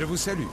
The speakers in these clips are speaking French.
Je vous salue.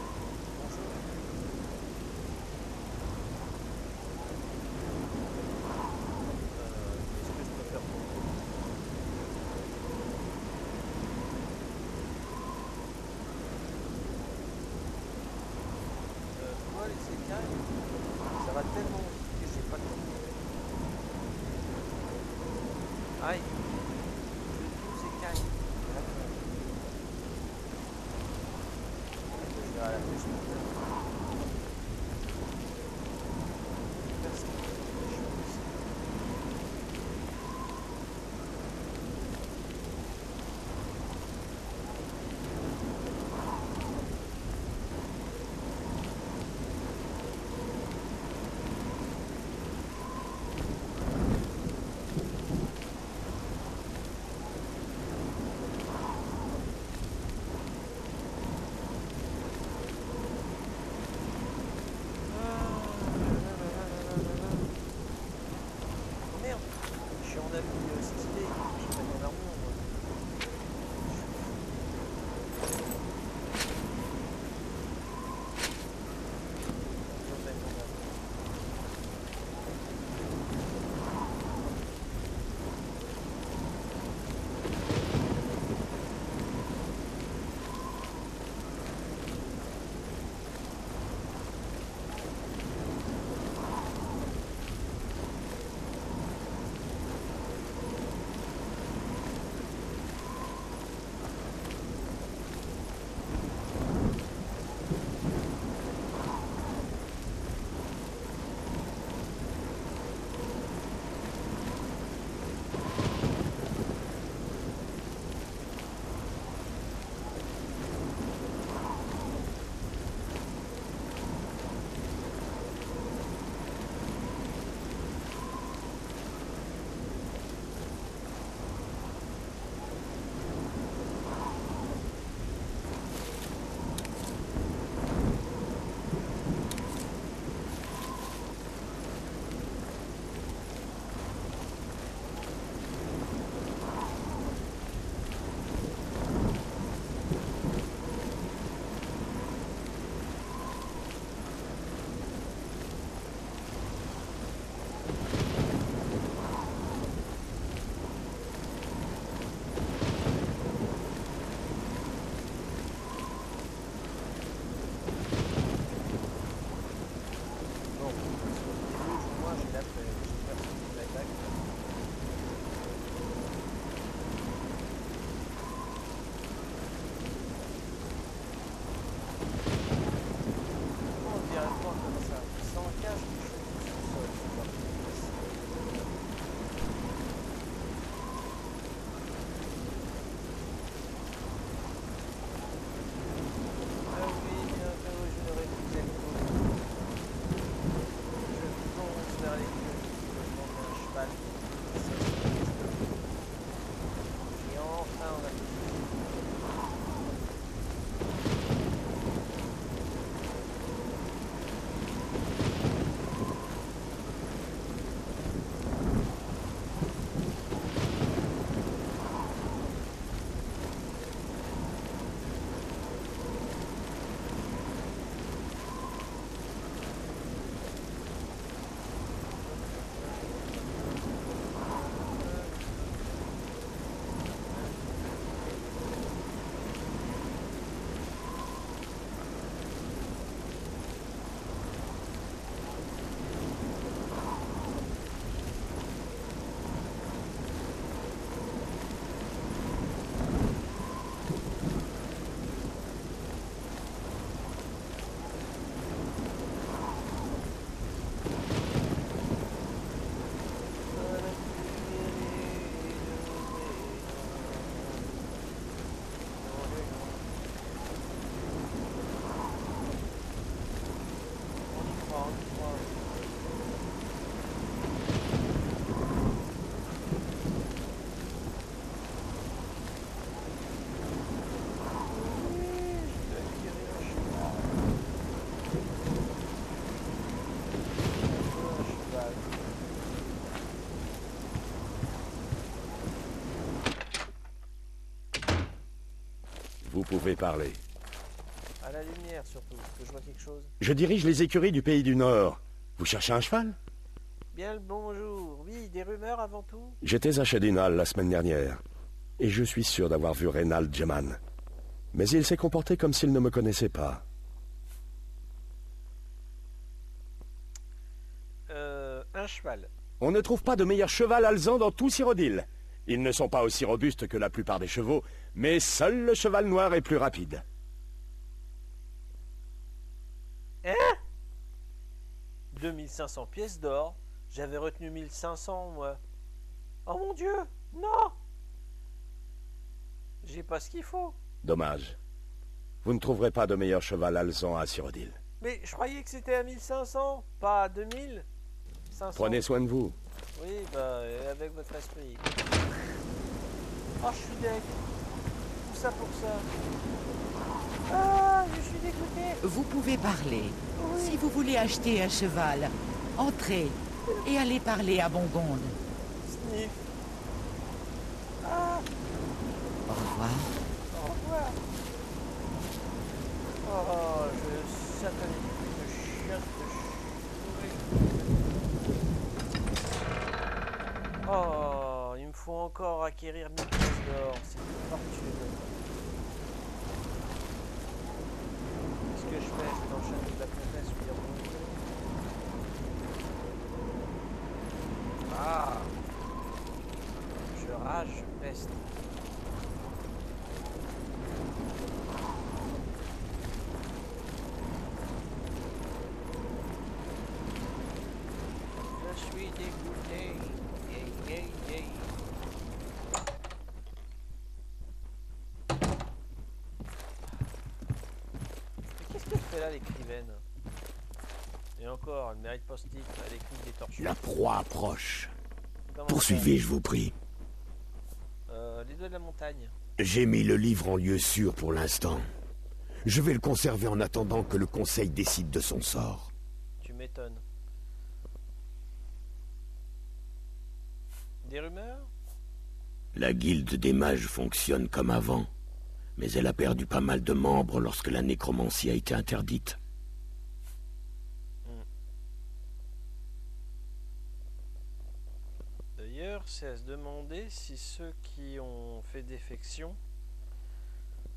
Pouvez parler. À la lumière surtout, que je vois quelque chose. Je dirige les écuries du pays du Nord. Vous cherchez un cheval? Bien le bonjour. Oui, des rumeurs avant tout J'étais à Shadinal la semaine dernière. Et je suis sûr d'avoir vu Reynald Jeman. Mais il s'est comporté comme s'il ne me connaissait pas. Euh, un cheval. On ne trouve pas de meilleur cheval alezan dans tout Cyrodiil. Ils ne sont pas aussi robustes que la plupart des chevaux, mais seul le cheval noir est plus rapide. Hein? 2500 pièces d'or J'avais retenu 1500, moi. Oh mon Dieu Non J'ai pas ce qu'il faut. Dommage. Vous ne trouverez pas de meilleur cheval alezan à Cyrodiil. Mais je croyais que c'était à 1500, pas à 2000. 500. Prenez soin de vous. Oui, bah, et avec votre esprit. Oh, je suis deg. Tout ça pour ça. Ah, je suis dégoûté. Vous pouvez parler. Oui. Si vous voulez acheter un cheval, entrez et allez parler à Bongonde. Sniff. Ah, Au revoir. au revoir. Oh, je satané de chiotte de chouette. Oh, il me faut encore acquérir 1000 pièces d'or. C'est une fortune. Qu'est-ce que je fais Je t'enchaîne avec la comtesse ou Ah Je rage, je peste. Je suis dégoûté. Yeah, yeah, yeah. Mais qu'est-ce qu'elle fait là, l'écrivaine Et encore, elle mérite post-it, elle écrit des torchons. La proie approche. Comment Poursuivez, je vous prie. Euh, les deux de la montagne. J'ai mis le livre en lieu sûr pour l'instant. Je vais le conserver en attendant que le conseil décide de son sort. Tu m'étonnes. Des rumeurs? La guilde des mages fonctionne comme avant, mais elle a perdu pas mal de membres lorsque la nécromancie a été interdite. D'ailleurs, c'est à se demander si ceux qui ont fait défection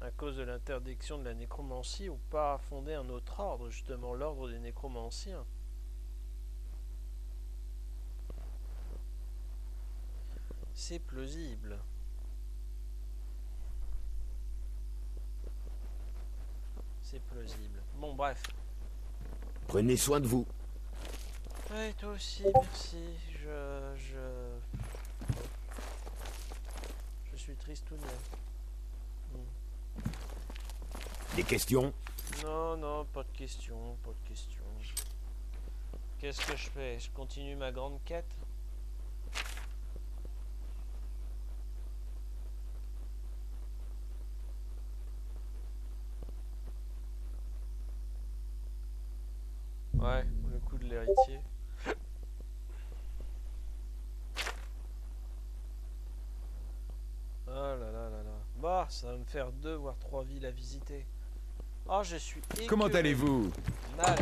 à cause de l'interdiction de la nécromancie ou pas fondé un autre ordre, justement l'ordre des nécromanciens. C'est plausible. C'est plausible. Bon, bref. Prenez soin de vous. Ouais, toi aussi, merci. Je. Je. Je suis tristounet. Des questions? Non, non, pas de question, pas de question. Qu'est-ce que je fais? Je continue ma grande quête Ouais, le coup de l'héritier. Oh là là là là. Bah, ça va me faire deux voire trois villes à visiter. Oh, je suis Comment allez-vous Mal.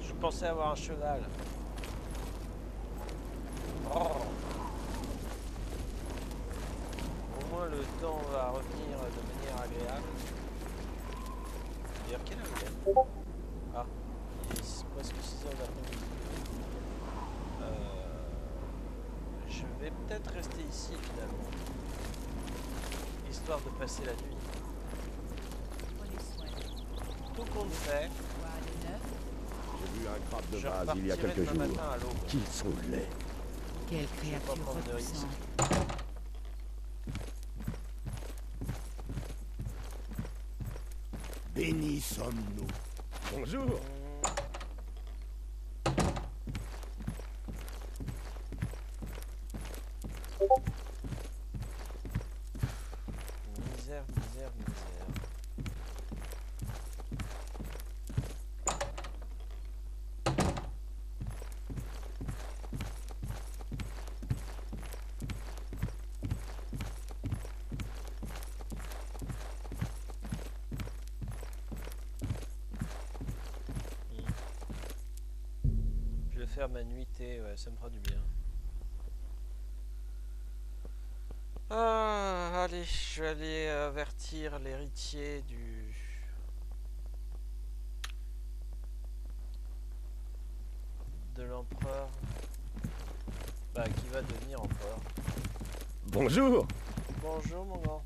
Je pensais avoir un cheval. Oh. Au moins le temps va revenir de manière agréable. D'ailleurs, quelle heure il Ah, il est presque 6 heures d'après-midi. Euh, je vais peut-être rester ici finalement. Histoire de passer la nuit. Tout compte fait, J'ai vu un crabe de vase il y a quelques jours. matin à l'aube. Qu'ils sont laids. Quelle créature repoussante. Bénis sommes-nous. Bonjour. Faire ma nuitée, ouais, ça me fera du bien. Ah, allez, je vais aller avertir l'héritier du... de l'empereur. Bah, qui va devenir empereur. Bonjour Bonjour, mon grand.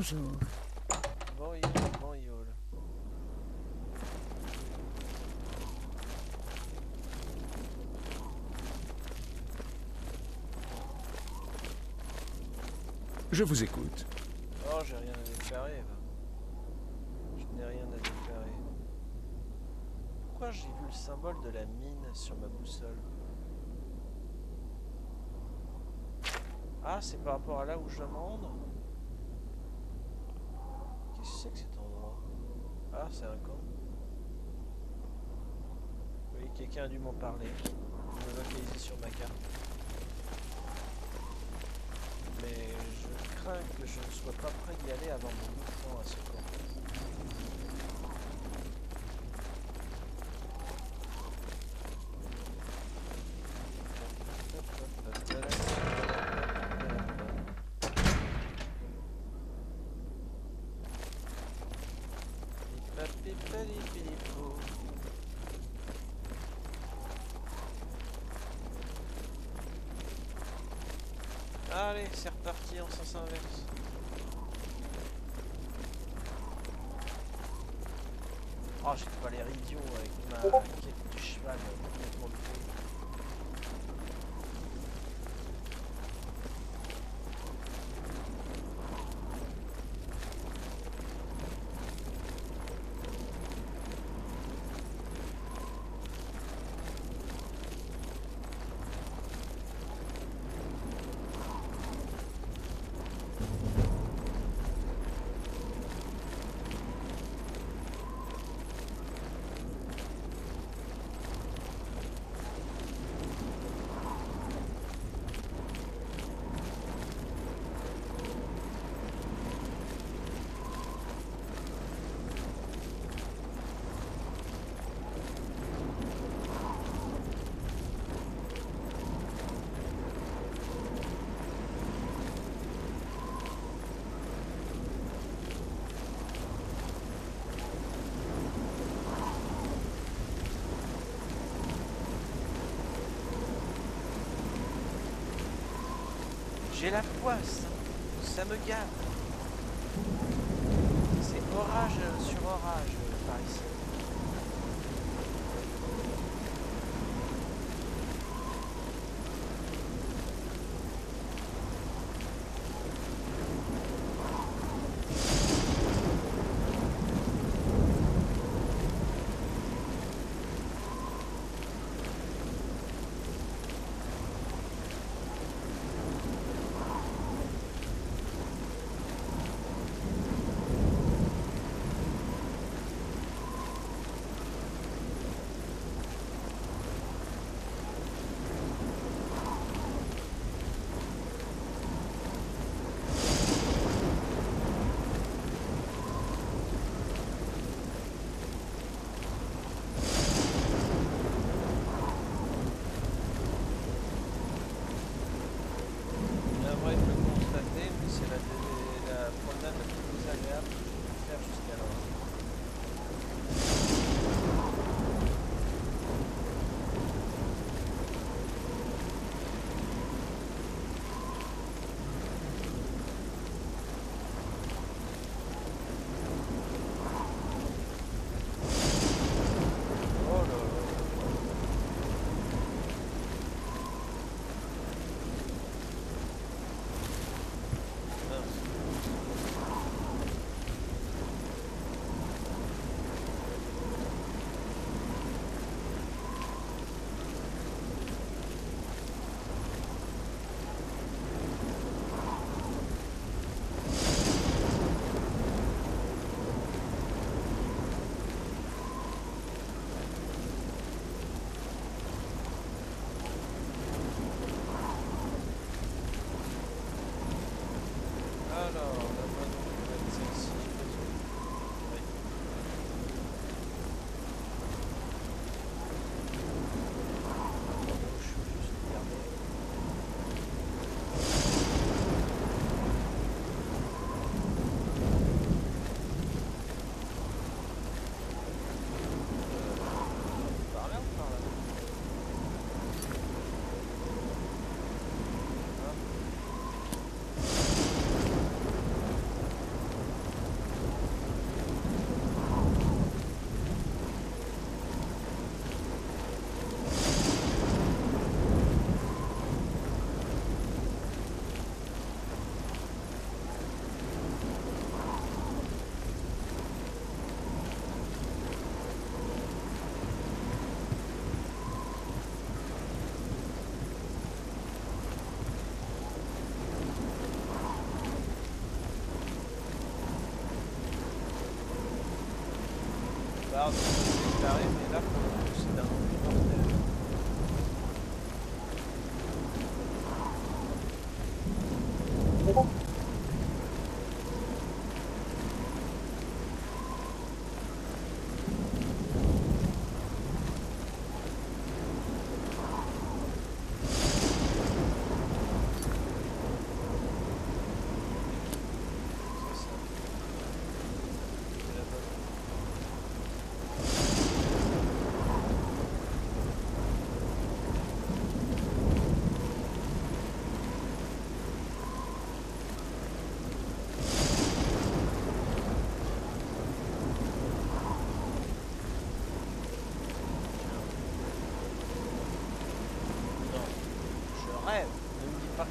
Bonjour. Bon. Je vous écoute. Oh, j'ai rien à déclarer. va. Je n'ai rien à déclarer. Pourquoi j'ai vu le symbole de la mine sur ma boussole? Ah, c'est par rapport à là où je me rendre Qu'est-ce que c'est que cet endroit Ah, un camp. Oui, quelqu'un a dû m'en parler. Je me localiser sur ma carte. Mais je crains que je ne sois pas prêt d'y aller avant mon mouvement à ce camp. Allez, c'est reparti en sens inverse. Oh, j'ai pas l'air idiot avec ma quête du cheval J'ai la poisse, ça me gave.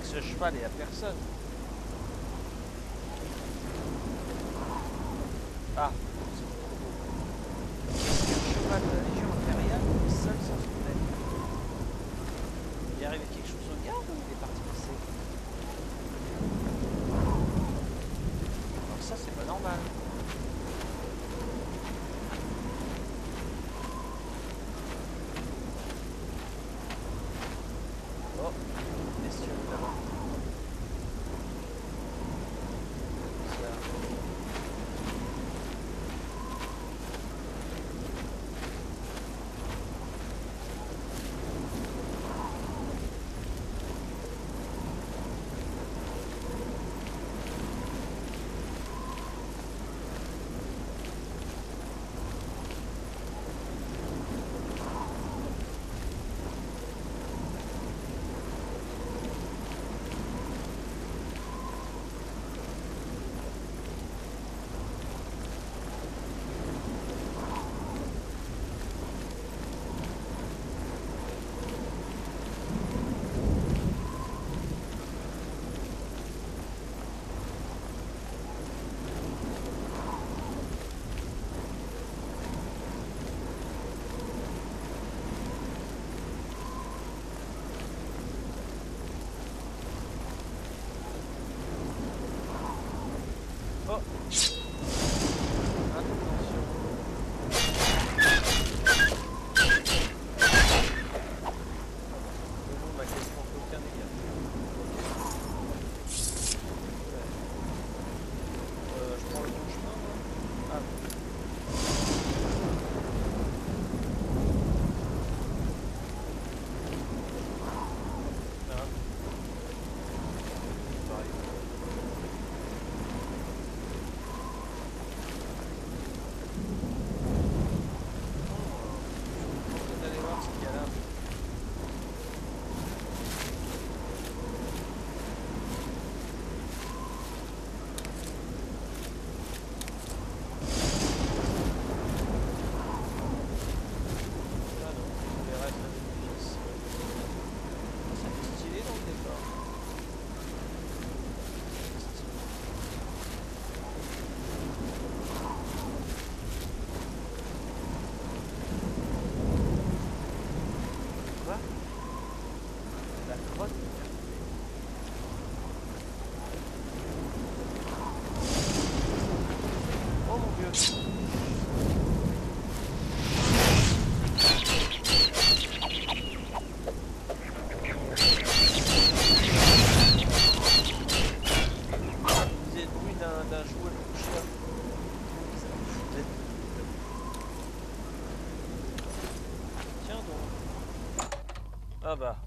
ce cheval est à personne.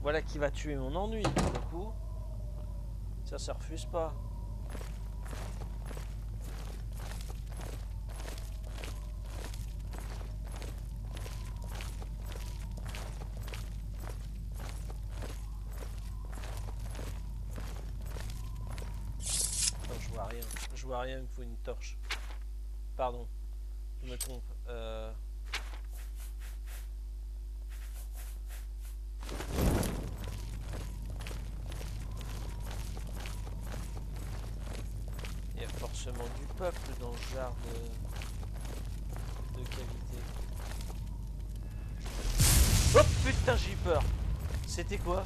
Voilà qui va tuer mon ennui, pour le coup. Ça, ça refuse pas. Je vois rien. Je vois rien, il me faut une torche. Pardon, je me trompe. Euh... de, cavité. Oh putain, j'ai peur. C'était quoi?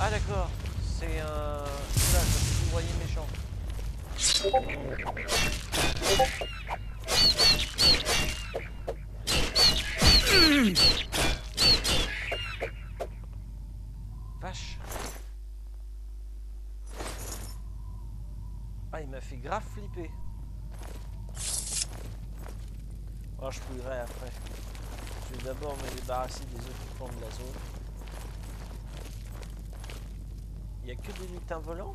Ah d'accord, c'est un... Là, ça fait méchant. Vache. Ah, il m'a fait grave flipper. Je fouillerai après. Je vais d'abord me débarrasser des occupants de la zone. Il n'y a que des lutins volants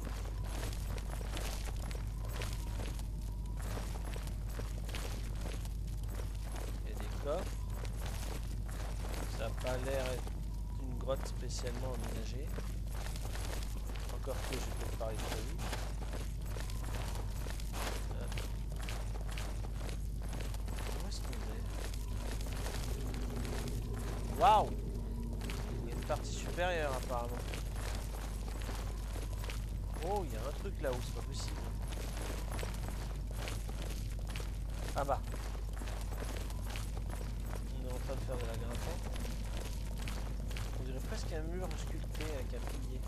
Il y a des coffres. Ça n'a pas l'air être une grotte spécialement aménagée. Encore que j'ai peut-être pas prévu. Euh. Où est-ce qu'on est Waouh Il y a une partie supérieure apparemment. Oh, il y a un truc là-haut, c'est pas possible. Ah bah. On est en train de faire de la grimpante. On dirait presque un mur sculpté avec un pilier.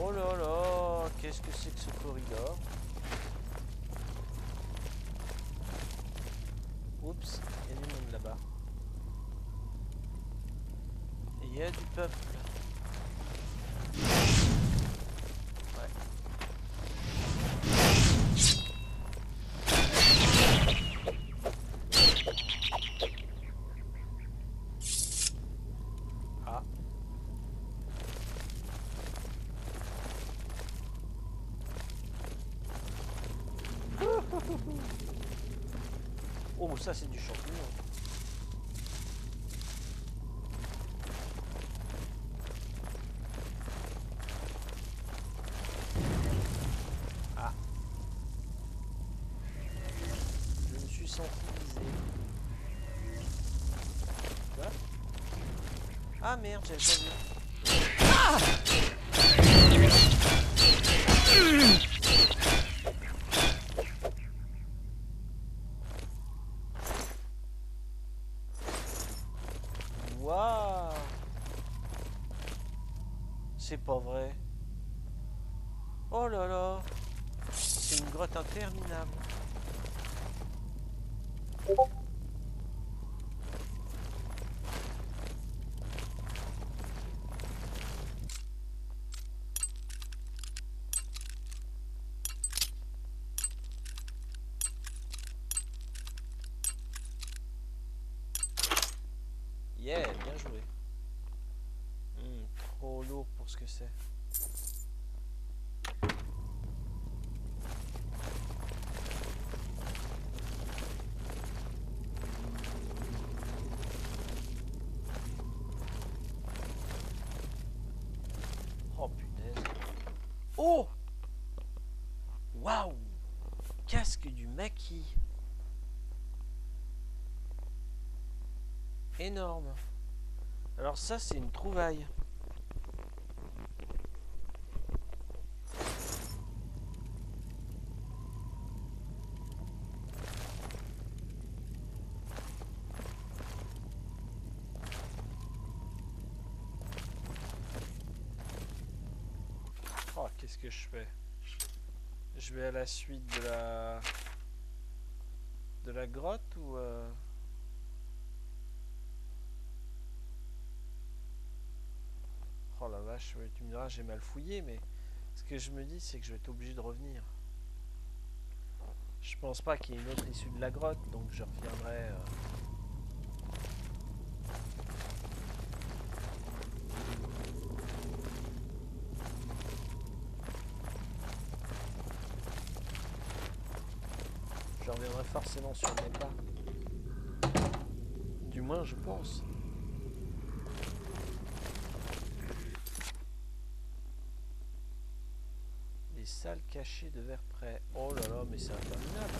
Oh là là, qu'est-ce que c'est que ce corridor Oups, il y a du monde là-bas. Et il y a du peuple. Ah. Oh, ça c'est du champignon. Ah. Je me suis senti visé. Quoi Ah merde, j'avais. Waouh C'est pas vrai. Oh là là C'est une grotte interminable. Yeah, bien joué. Hmm, trop lourd pour ce que c'est. Oh punaise. Oh Waouh Casque du maquis. Énorme. Alors ça, c'est une trouvaille. Oh, qu'est-ce que je fais? Je vais à la suite de la... De la grotte ou... euh, Oh la vache, tu me diras, j'ai mal fouillé, mais ce que je me dis, c'est que je vais être obligé de revenir. Je pense pas qu'il y ait une autre issue de la grotte, donc je reviendrai. euh. Je reviendrai forcément sur mes pas. Du moins, je pense. Les cachées de verre près. Oh là là, mais c'est interminable.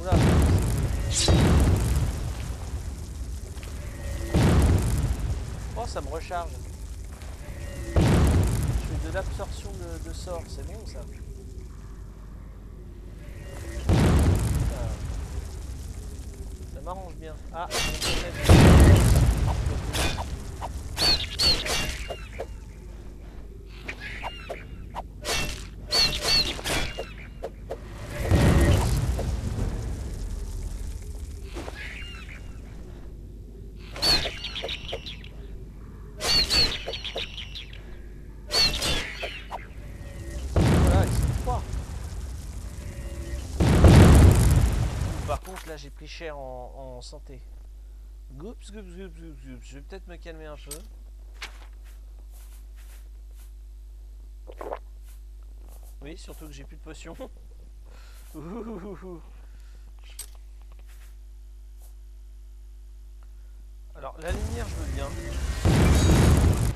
Oula. Oh, ça me recharge. Je fais de l'absorption de, sorts, c'est bon ça. Ça m'arrange bien. Ah, cher en, santé. Goops, goops, goops, goops, goops. Je vais peut-être me calmer un peu. Oui, surtout que j'ai plus de potions. Alors, la lumière, je veux bien.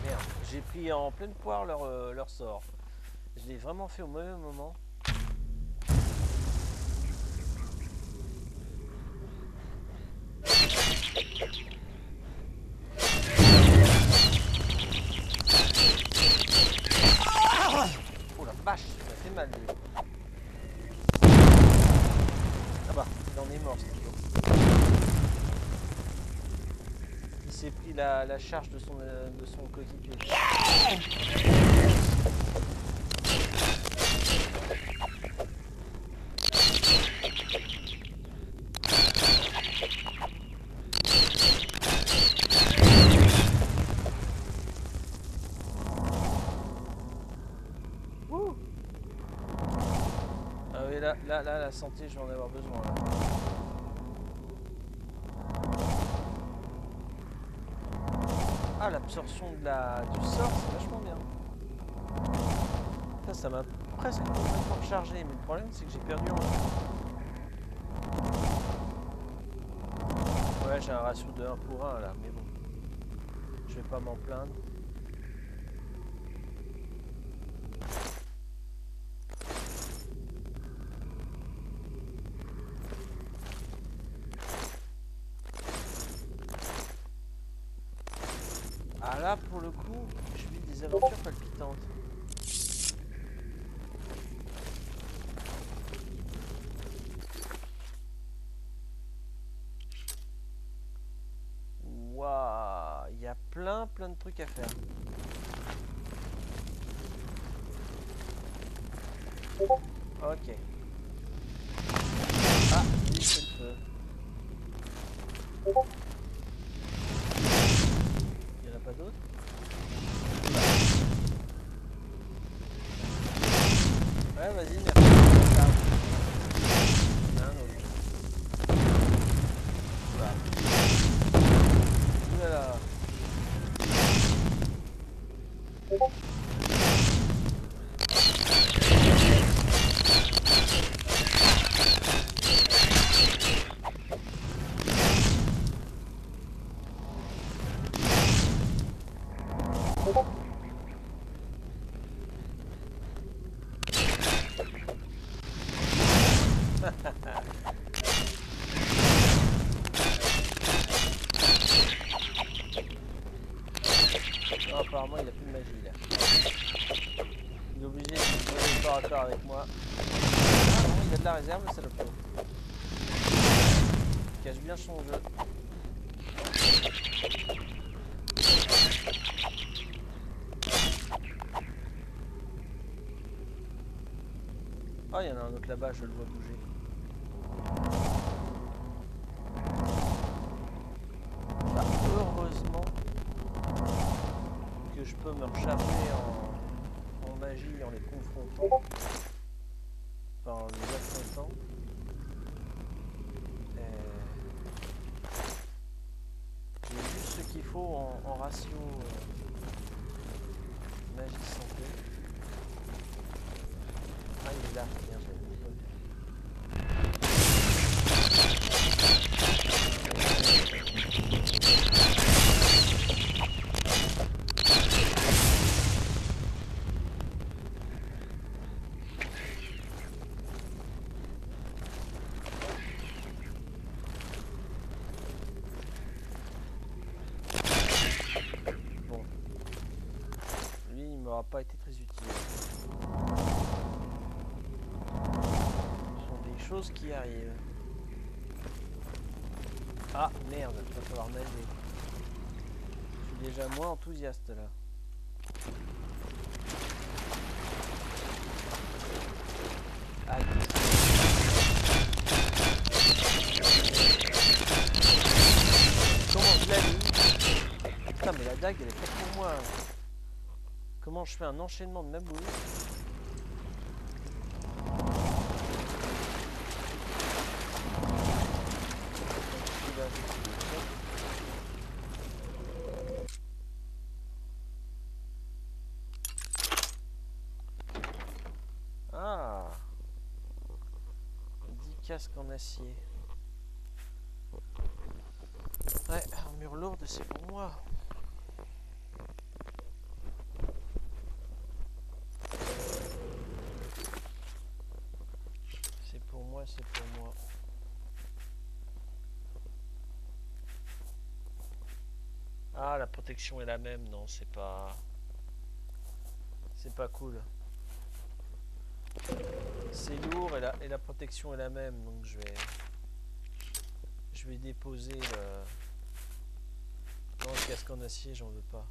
Merde, j'ai pris en pleine poire leur, euh, leur sort. Je l'ai vraiment fait au mauvais moment. Ah bah, il en est mort c'est toujours. Il s'est pris la, la charge de son, euh, de son coéquipier. Ouh. Ah oui, là, là, là, la santé, je vais en avoir besoin. Là. Ah, l'absorption de la... du sort, c'est vachement bien. Ça, ça m'a presque complètement chargé, mais le problème, c'est que j'ai perdu. Ouais, j'ai un ratio de 1 pour 1, là, mais bon. Je vais pas m'en plaindre. Ah là, pour le coup, je vis des aventures palpitantes. Waouh, il y a plein plein de trucs à faire. Ok. Non, apparemment, il a plus de magie là. Il est obligé de jouer corps à corps avec moi. Ah non, il a de la réserve, le salopio. Il cache bien son jeu. Ah, il y en a un autre là-bas, je le vois bouger. Bah, heureusement que je peux me recharger en, en magie en les confrontant. Enfin, en les affrontant. Euh, J'ai juste ce qu'il faut en, en ratio euh, magie santé. Ah, il est là, bien, j'avais pas vu. Bon. Lui, il m'aura pas été très utile. Ce qui arrivent. Ah, merde, il va falloir nager. Je suis déjà moins enthousiaste là. Comment je l'ai Putain, mais la dague, elle est faite pour moi. Comment je fais un enchaînement de ma casque en acier. Ouais, armure lourde, c'est pour moi. C'est pour moi, c'est pour moi. Ah, la protection est la même, non, c'est pas... C'est pas cool. C'est lourd et la, protection est la même, donc je vais... Je vais déposer le... Le casque en acier, j'en veux pas.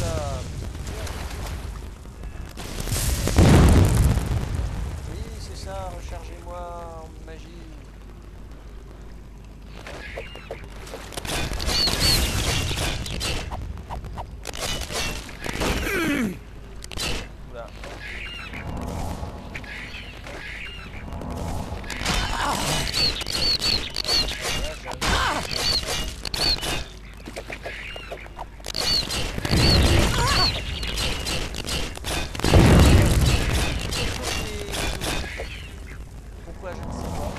Ça. Oui, c'est ça, rechargez-moi en magie. Oula. Là, j'arrive. Pourquoi je ne sais pas.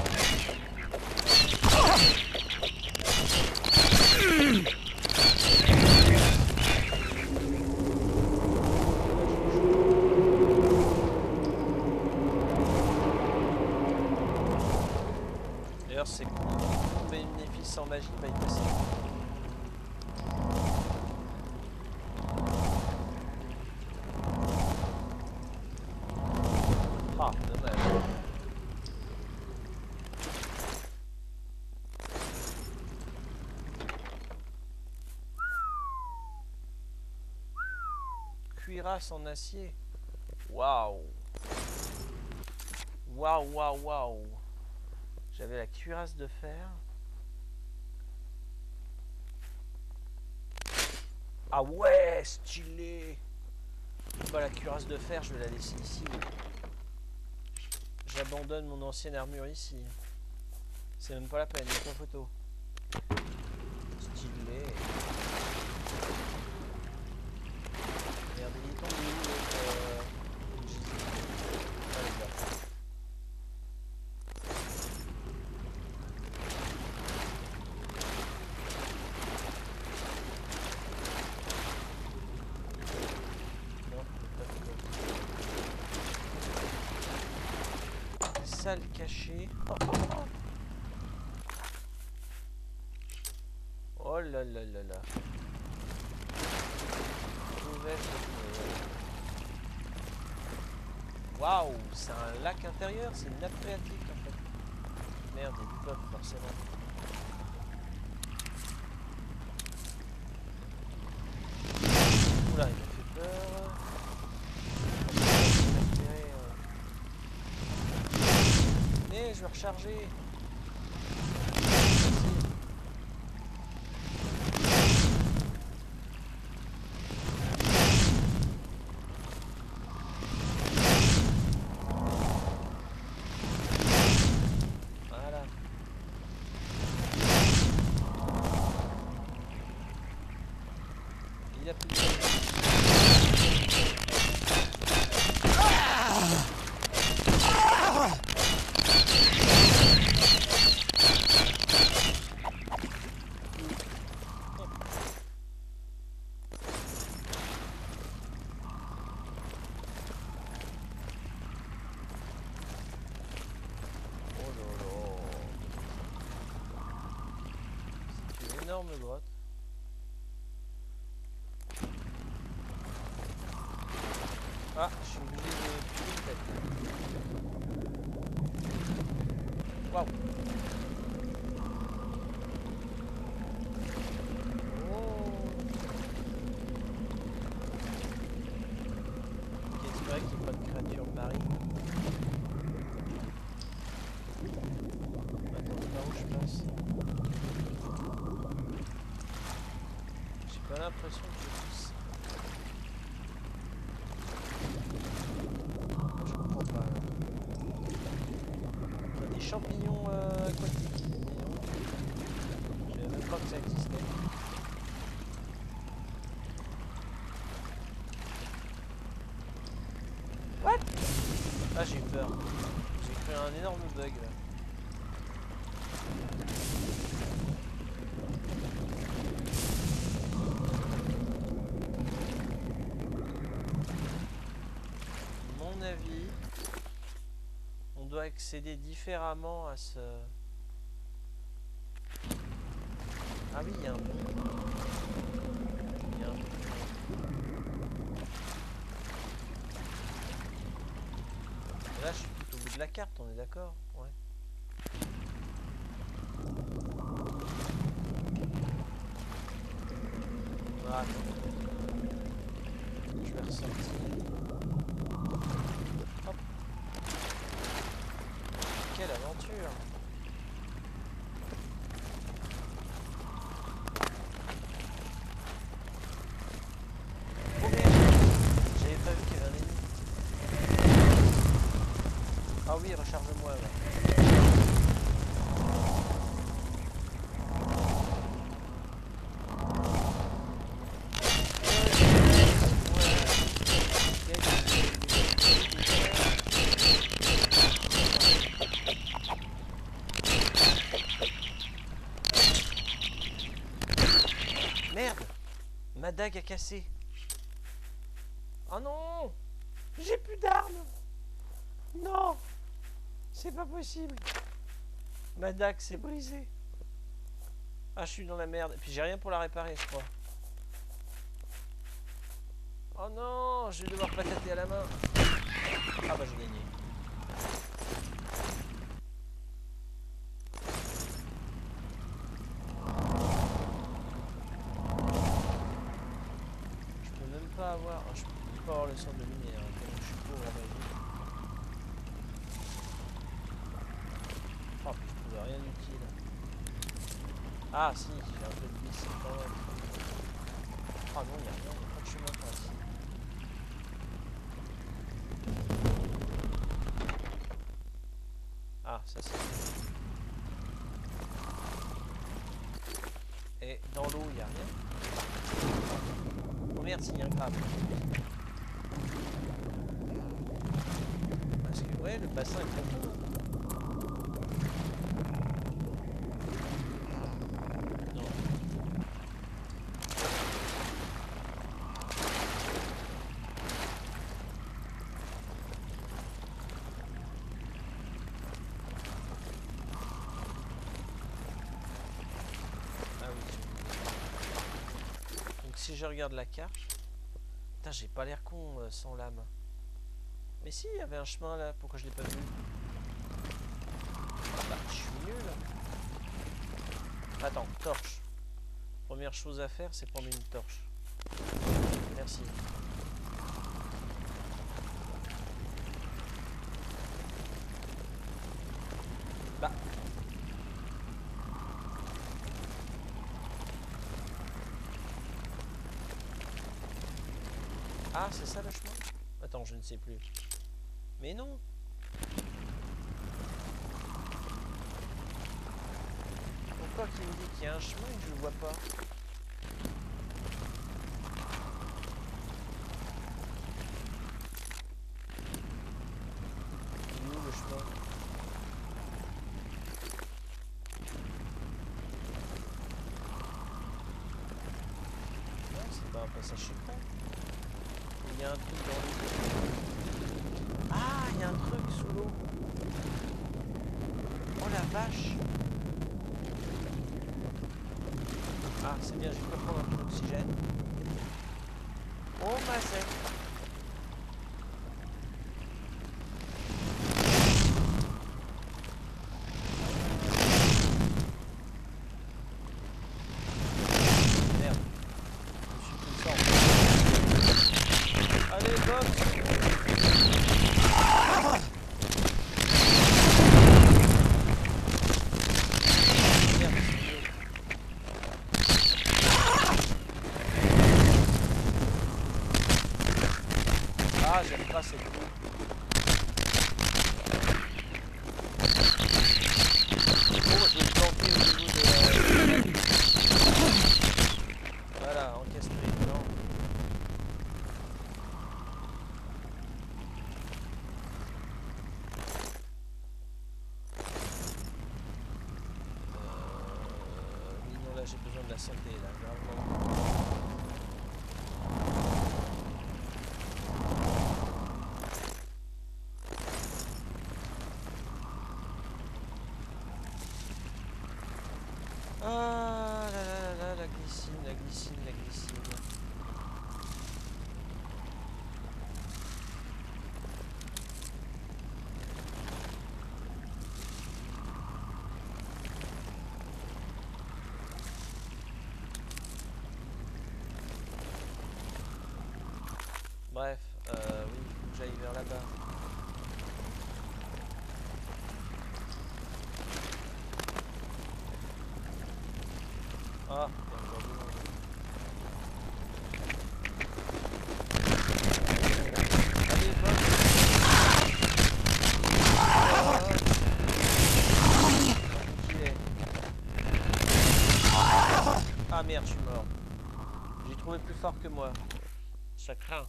D'ailleurs, c'est cool. Bénéfice sans magie va y passer. Ah, dommage. Cuirasse en acier. Waouh. Waouh, waouh, waouh. J'avais la cuirasse de fer. Ah ouais, stylé. Bah la cuirasse de fer, je vais la laisser ici. J'abandonne mon ancienne armure ici. C'est même pas la peine, il y a photo. Salle cachée. Oh là là là là. Waouh, c'est un lac intérieur, c'est une nappe phréatique en fait. Merde, forcément. Oula, il m'a fait peur. Je vais récupérer, euh. Eh, je vais recharger. Merci. Voilà. Il y a plus de... Oh là là. C'est une énorme grotte. Ah, je suis obligé de tuer une tête. Waouh. Oh. Ok, c'est vrai qu'il n'y a pas de créature marine. Attends, par où je passe J'ai pas l'impression que je puisse. Je comprends pas. là. Champignons euh, aquatiques. Je savais même pas que ça existait. What Ah j'ai eu peur. J'ai cru à un énorme bug là. Mon avis, on doit accéder différemment à ce... Ah oui, il y a un. Il Là, je suis tout au bout de la carte, on est d'accord Ouais. Ah, attends. Je vais ressortir. Hop. Quelle aventure Oh merde J'avais pas vu qu'il y avait un ennemi. Ah oui, recharge-moi. Merde Ma dague a cassé. Oh non J'ai plus d'armes Non C'est pas possible Ma dague s'est brisée. Ah, je suis dans la merde. Et puis j'ai rien pour la réparer, je crois. Oh non Je vais devoir patater à la main. Ah bah j'ai gagné. Je peux même pas avoir... ah, je peux pas avoir le sort de lumière. hein, tellement je suis pauvre à ma vie. Oh, puis je trouve rien d'utile. Ah si, j'ai un peu de vis quand même. Ah non, il n'y a rien, il n'y a pas de chemin par. Ah, ça c'est... Et dans l'eau, il n'y a rien. Oh merde, s'il y a un crabe. Parce que ouais, le bassin est profond. Non. Ah oui. Donc si je regarde la carte, putain j'ai pas l'air con euh, sans lame. Mais si, il y avait un chemin là, pourquoi je l'ai pas vu? Bah, je suis nul. Attends, torche. Première chose à faire, c'est prendre une torche. Merci. Bah. Ah, c'est ça le chemin? Attends, je ne sais plus. Mais non! Pourquoi qu'il me dit qu'il y a un chemin et que je le vois pas? Vers. Ah, il y a encore du monde. Allez, va. Ah. Enculé. Ah merde, je suis mort. J'ai trouvé plus fort que moi. Ça craint.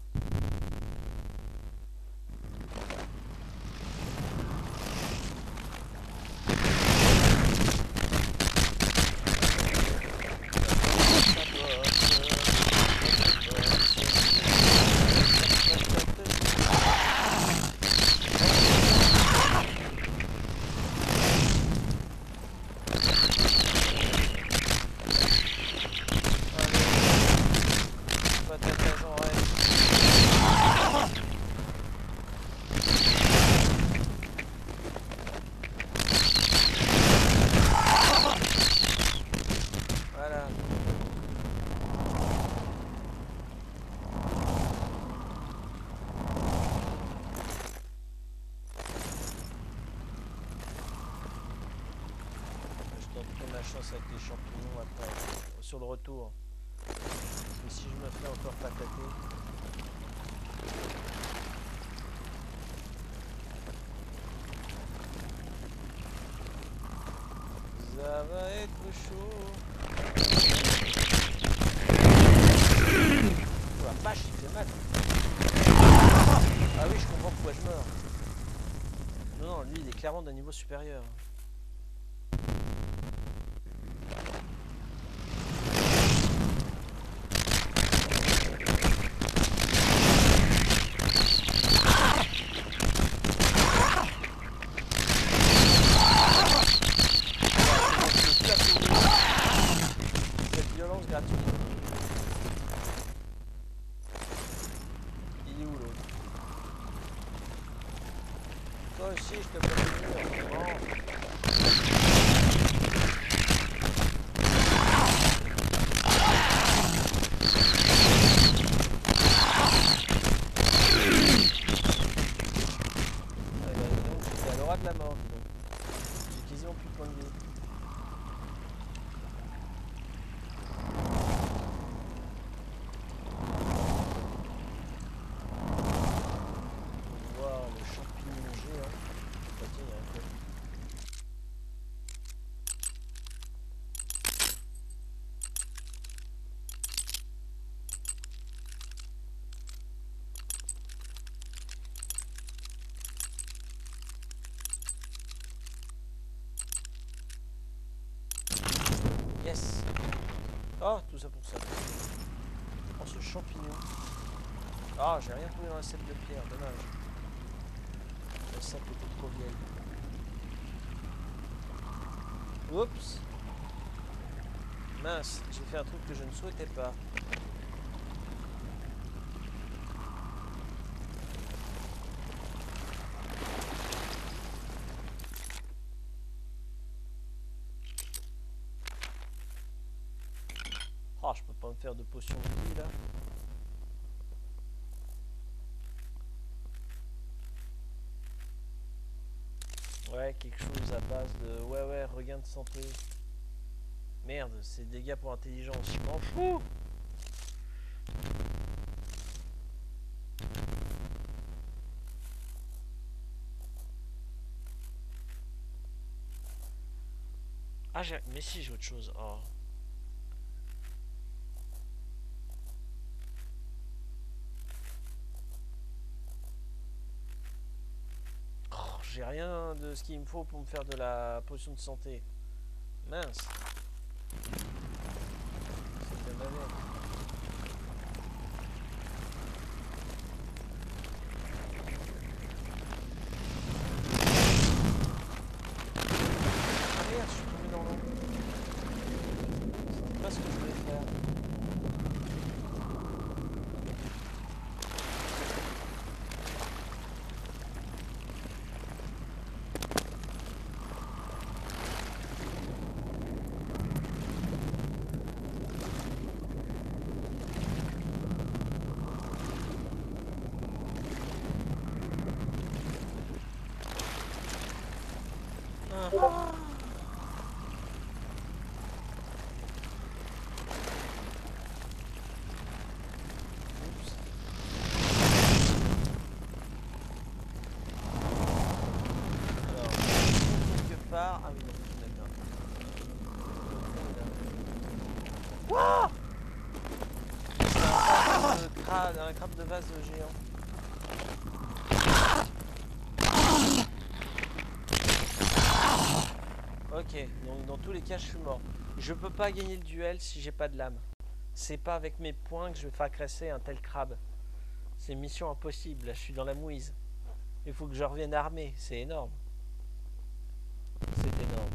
Patate en règle. Voilà. Je tenterai ma chance avec les champignons après, sur le retour. Parce que si je me fais encore patater. Ça va être chaud. Oh la vache, il fait mal. Ah oui, je comprends pourquoi je meurs. Non, non, lui, il est clairement d'un niveau supérieur. Cette violence gratuite. Il est où l'autre Toi aussi, je te fais du mur. C'est à l'aura de la mort, dis donc. J'ai quasiment plus de points de vie. Wow, le champignon géant. Bah, tiens, il y a un peu. Yes Oh, tout ça pour ça. Oh, ce champignon. Ah, j'ai rien trouvé dans la salle de pierre, dommage. La salle était trop vieille. Oups Mince, j'ai fait un truc que je ne souhaitais pas. Ah, je peux pas me faire de potion de vie là. Ouais, quelque chose à base de... Ouais, ouais, regain de santé. Merde, c'est dégâts pour intelligence, je m'en fous Ah. Mais si, j'ai autre chose. Oh. j'ai rien de ce qu'il me faut pour me faire de la potion de santé. Mince. C'est donc dans tous les cas, je suis mort. Je peux pas gagner le duel si j'ai pas de lame. C'est pas avec mes points que je vais faire cresser un tel crabe. C'est mission impossible, là je suis dans la mouise. Il faut que je revienne armé, c'est énorme. C'est énorme.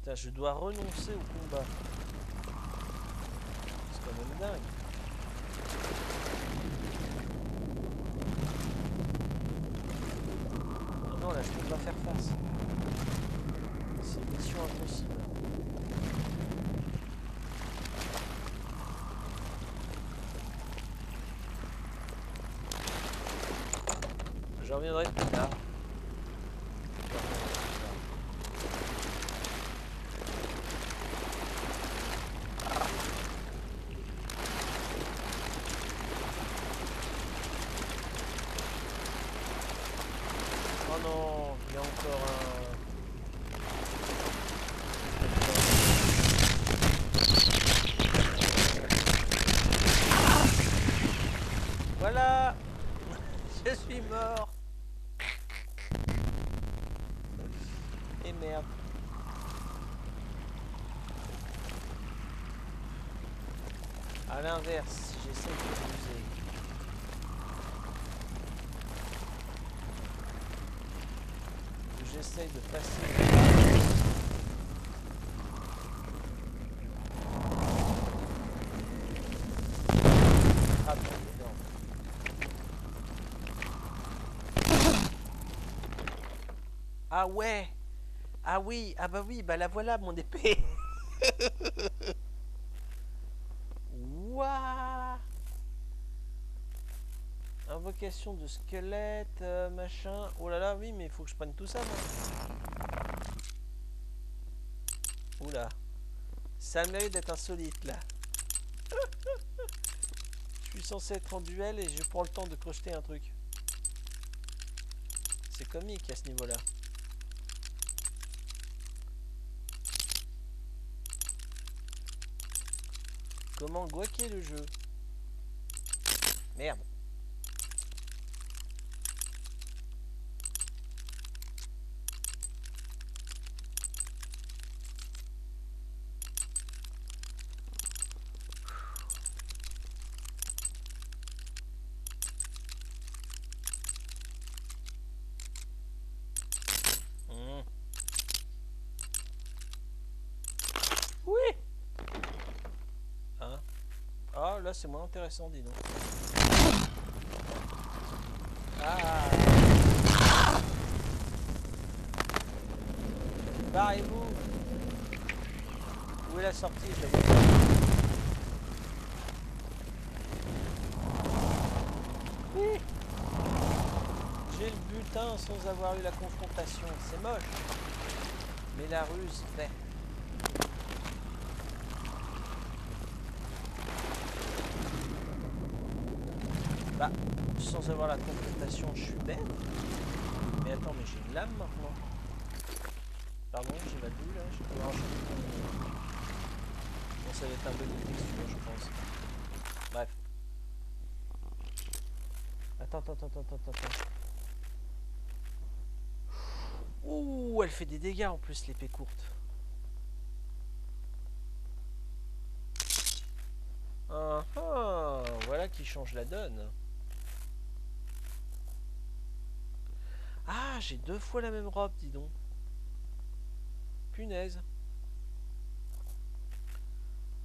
Putain, je dois renoncer au combat. Je reviendrai plus tard. A l'inverse, si j'essaie de l'user. que j'essaye de passer. Ah. Ah ouais Ah oui, ah bah oui, bah la voilà mon épée De squelette, euh, machin. Oh là là, oui, mais il faut que je prenne tout ça, moi. Oula. Ça mérite d'être insolite, là. je suis censé être en duel et je prends le temps de crocheter un truc. C'est comique à ce niveau-là. Comment guaquer le jeu? Merde. Hmm. Oui Hein Ah, c'est moins intéressant, dis donc. Ah Barrez-vous Où est la sortie J'ai le butin sans avoir eu la confrontation. C'est moche. Mais la ruse fait. Bah, sans avoir la confrontation, je suis bête. Mais attends, mais j'ai une lame maintenant. Pardon, j'ai ma bulle là. Bon, ça va être un peu de texture, je pense. Bref. Attends, attends, attends, attends, attends, attends. Ouh, elle fait des dégâts en plus, l'épée courte. Ah, ah, voilà qui change la donne. Ah, j'ai deux fois la même robe, dis donc. Punaise.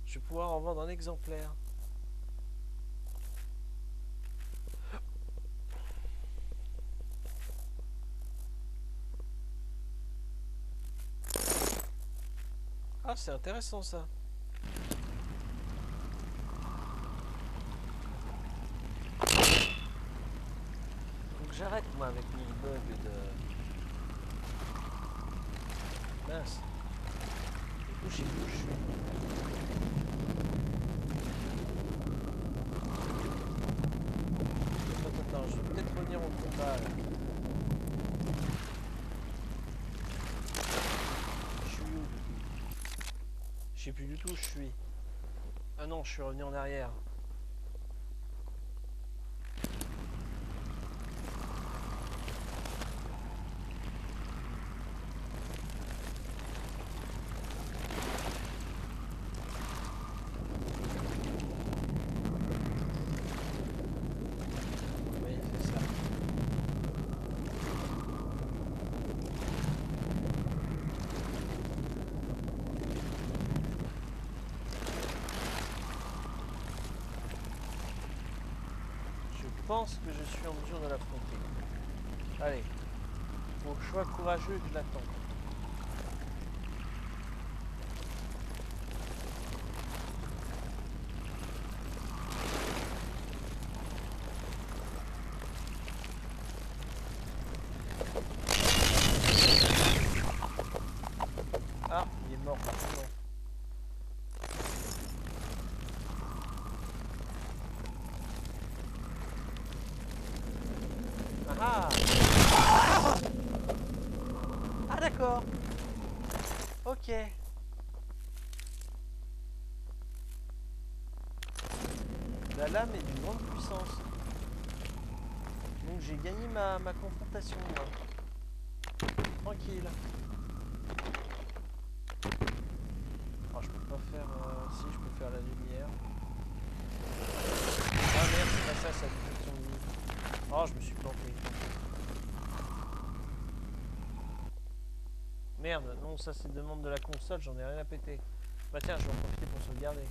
Je vais pouvoir en vendre un exemplaire. Ah, c'est intéressant ça. Faut que j'arrête moi avec mes bugs de... Mince. Du coup, je sais plus où je suis. Attends, attends, je vais peut-être revenir au combat là. Je suis où du coup Je sais plus du tout je suis. Ah non, je suis revenu en arrière. Oui, c'est ça. Je pense que je suis en mesure de l'affronter. Allez. Faut choix courageux je l'attends. Ah, il est mort maintenant. Ah ah Ah d'accord Ok. La lame est d'une grande puissance. Donc j'ai gagné ma, ma confrontation. Tranquille. Oh, je peux pas faire... euh, Si, je peux faire la lumière. Ah merde, ça, ça détruit son lit. Oh, je me suis planté. Merde, non, ça c'est demande de la console, j'en ai rien à péter. Bah tiens, je vais en profiter pour sauvegarder.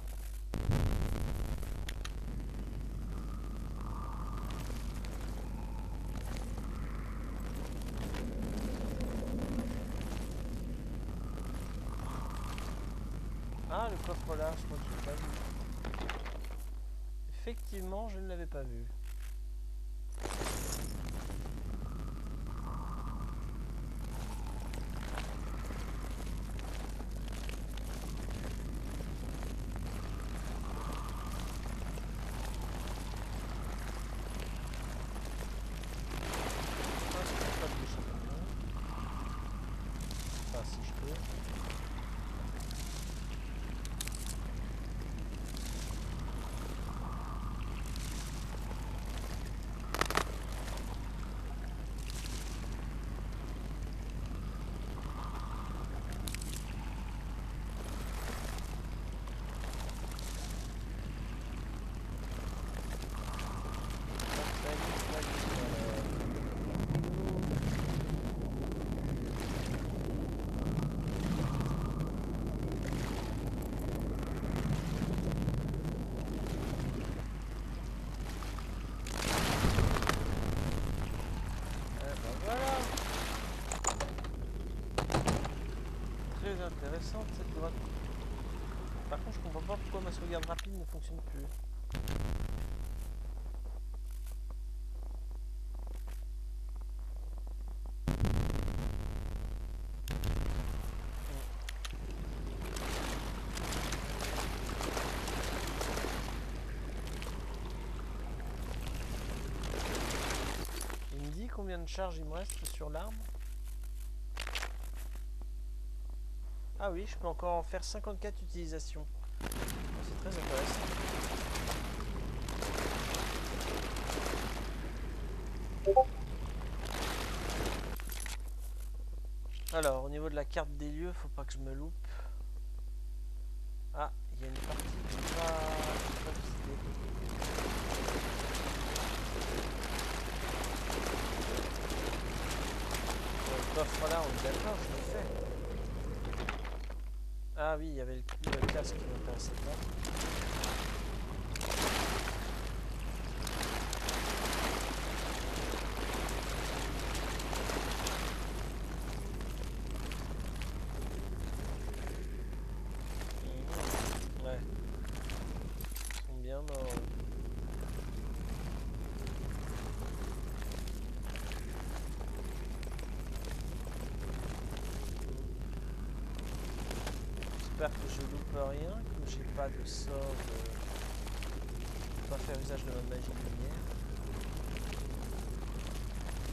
Ah, le coffre là, je crois que je l'ai pas vu. Effectivement, je ne l'avais pas vu. Ah, je peux pas de champignons. Enfin, si je peux. Eh ben voilà Très intéressante cette grotte. Par contre, je comprends pas pourquoi ma sauvegarde rapide ne fonctionne plus. Il me dit combien de charges il me reste sur l'arme Ah oui, je peux encore en faire 54 utilisations. Très intéressant. niveau de la carte des lieux, faut pas que je me loupe. Ah, il y a une partie qui est pas, qui est pas visitée. Bon, le coffre là, on est d'accord, je l'ai fait. Ah oui, il y avait le, le casque qui m'intéressait pas. Mhm, Ouais. J'espère que je loupe rien, que j'ai pas de sort de... Pas faire usage de ma magie lumière.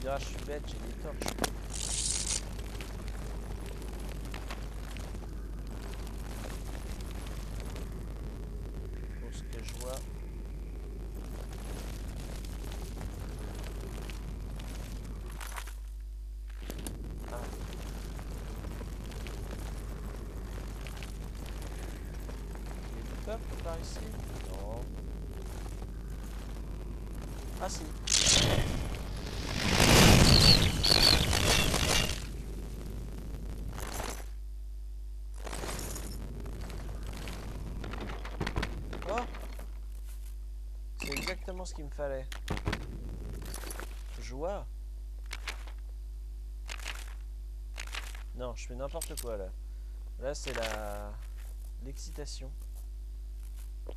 Tu je suis bête, j'ai des torches. Pour ce que je vois. Ah. Il y a du peuple ici Non. Ah si. Oh C'est exactement ce qu'il me fallait. Joie Non, je fais n'importe quoi là. Là c'est la... l'excitation.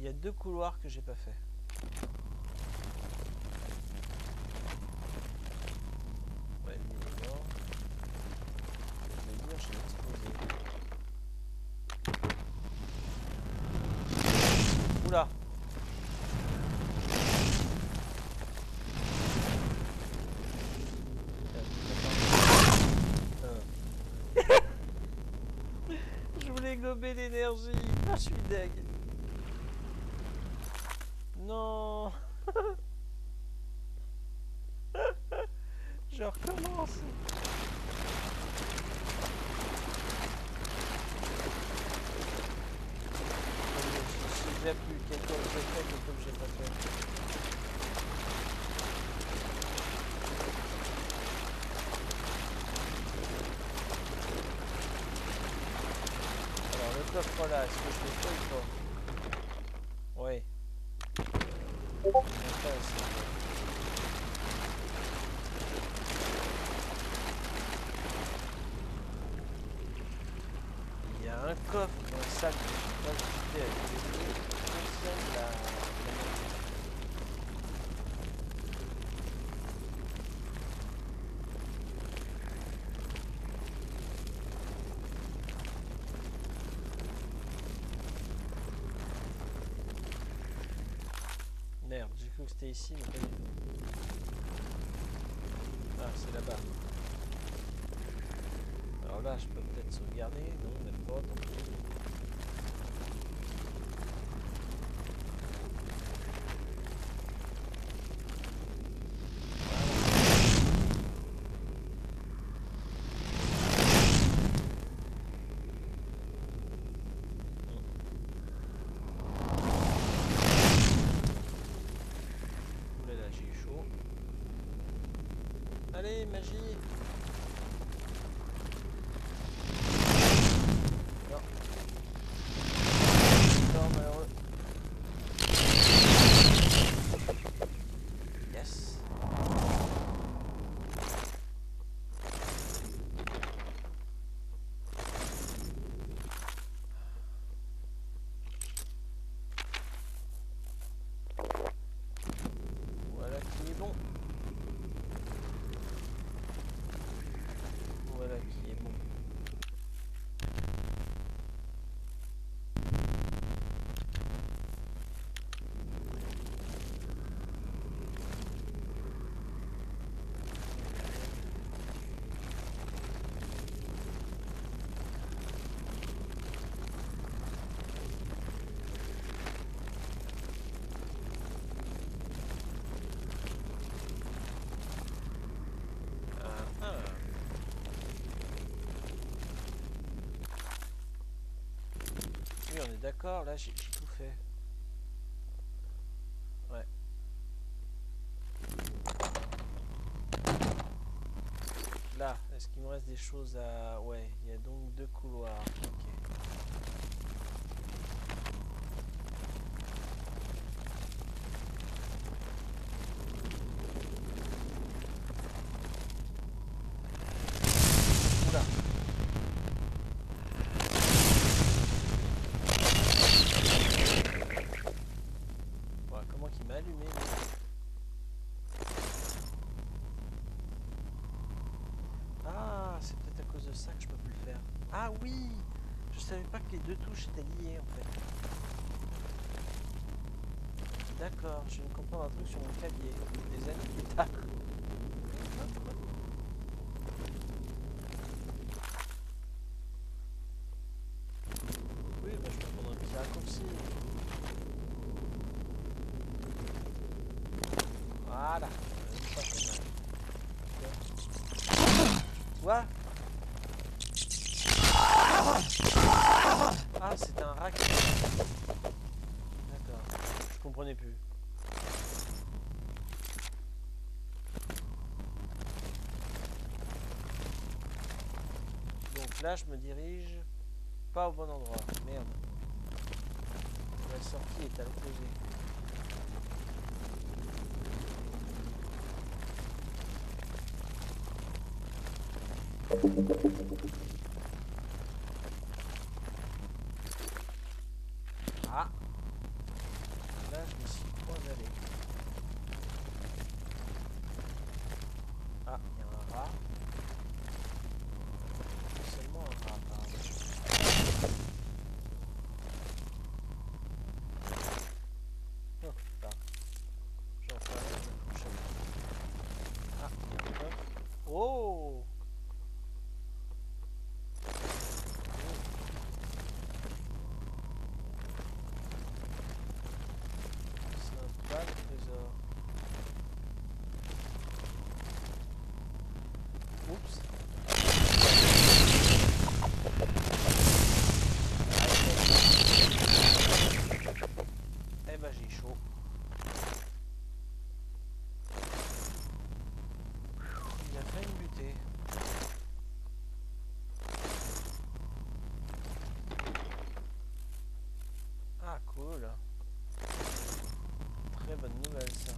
il y a deux couloirs que j'ai pas fait. Ouais. Je l'ai explosé. Oula Euh. Je voulais gober l'énergie. Ah, je suis deg. Non. Je recommence. Je sais déjà plus quel tour j'ai fait, quel tour j'ai pas fait. Coffre là, est-ce que je l'ai fait ou pas Oui. Je l'ai fait aussi. Il y a un coffre dans le sac je pas visité avec les deux. Fonctionne la... la magie. Merde, j'ai cru que c'était ici, mais pas du tout. Ah, c'est là-bas. Alors là, je peux peut-être sauvegarder. Non, même pas. tant pis. Ouh là là, j'ai eu chaud. Magie Non. Non, malheureux. Yes. D'accord, là j'ai tout fait. Ouais. Là, est-ce qu'il me reste des choses à... Ouais, il y a donc deux couloirs. Ok. Oula. Ouais, comment qu'il m'a allumé lui Ah, c'est peut-être à cause de ça que je peux plus le faire. Ah oui Je savais pas que les deux touches étaient liées en fait. D'accord, je viens de comprendre un truc sur mon clavier. Des années plus. Oui, bah, je peux prendre un petit raccourci. Voilà. Euh, pas fait mal. Quoi Ah, c'était un rack. D'accord. Je comprenais plus. Donc là, je me dirige pas au bon endroit. Merde. La sortie est à l'opposé Là, je me suis point allé. Ah, il y a un rat. Seulement un rat, apparemment. Oh, putain. J'en fais rien, je me couche. Ah, il y a un coffre. Oh C'est un bal trésor. Oups. Eh ben j'ai chaud. Il a failli me buter. Ah cool. Très bonne nouvelle ça.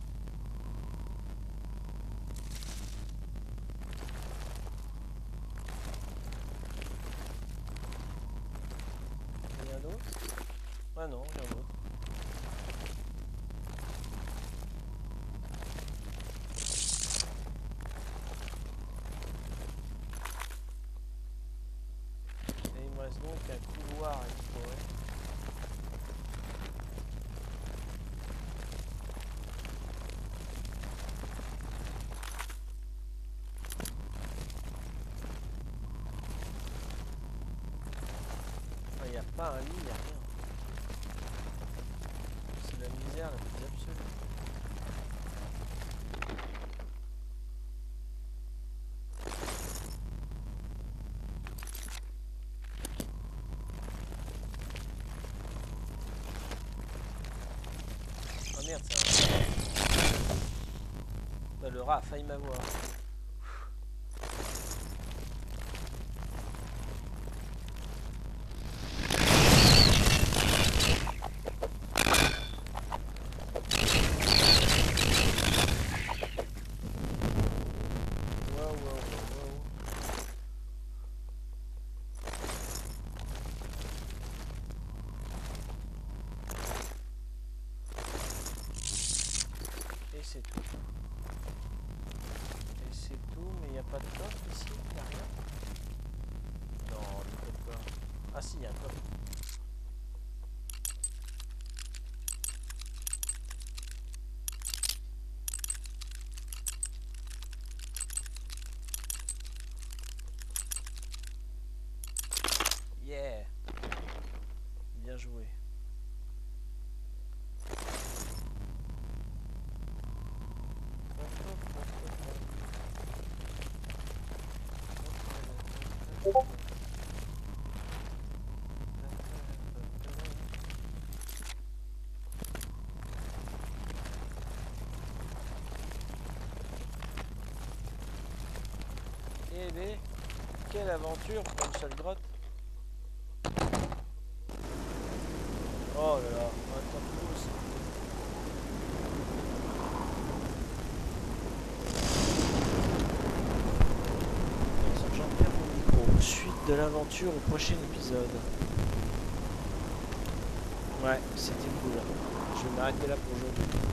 Rien d'autre Ah non, il me reste donc un couloir à explorer. Il n'y a pas un lit, il n'y a rien. C'est la misère la plus absolue. Oh merde, rat. Bah, le rat a failli m'avoir. Wow, wow, wow, wow. Et c'est tout. Et c'est tout, mais il n'y a pas de coffre ici, il n'y a rien. Non, peut-être pas. Ah si, il y a un coffre. Yeah Bien joué. Quelle aventure pour une seule grotte Oh là là. Suite de l'aventure au prochain épisode. Ouais, c'était cool. Je vais m'arrêter là pour aujourd'hui.